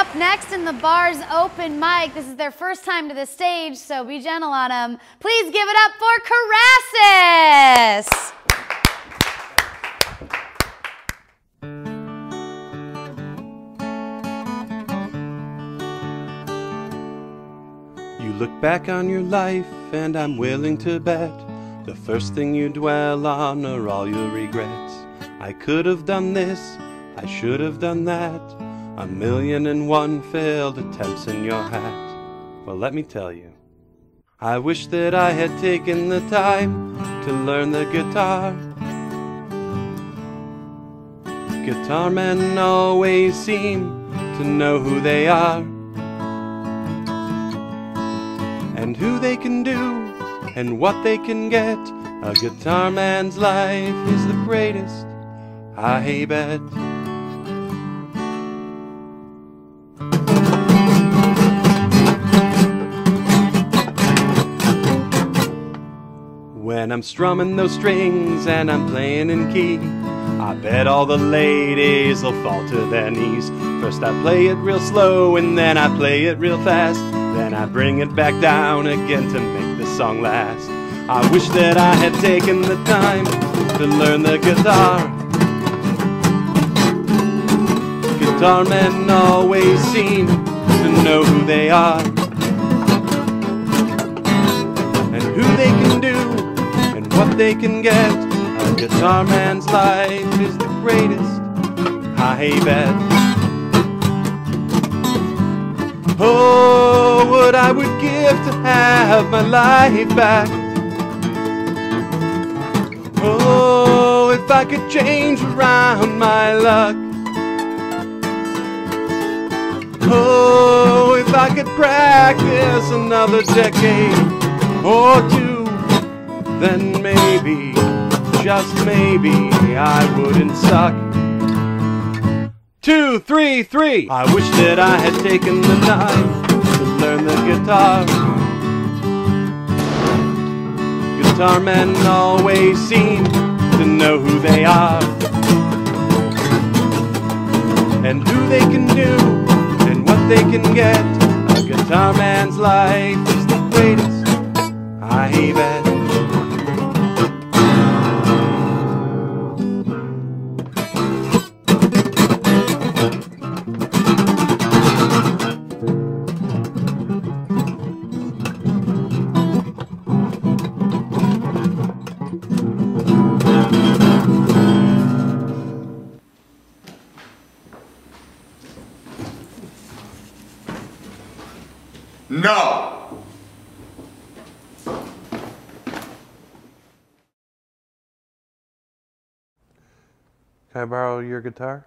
up next in the bar's open mic. This is their first time to the stage, so be gentle on them. Please give it up for Crassus. You look back on your life, and I'm willing to bet the first thing you dwell on are all your regrets. I could have done this, I should have done that. A million and one failed attempts in your hat. Well, let me tell you, I wish that I had taken the time to learn the guitar. Guitar men always seem to know who they are and who they can do and what they can get. A guitar man's life is the greatest, I bet. When I'm strumming those strings and I'm playing in key, I bet all the ladies will fall to their knees. First I play it real slow and then I play it real fast. Then I bring it back down again to make the song last. I wish that I had taken the time to learn the guitar. Guitar men always seem to know who they are and who they can do and they can get. A guitar man's life is the greatest, I bet. Oh, what I would give to have my life back. Oh, if I could change around my luck. Oh, if I could practice another decade or two, then maybe, just maybe, I wouldn't suck. Two, three, three. I wish that I had taken the time to learn the guitar. Guitar men always seem to know who they are and who they can do and what they can get. A guitar man's life is the greatest, I bet. No! Can I borrow your guitar?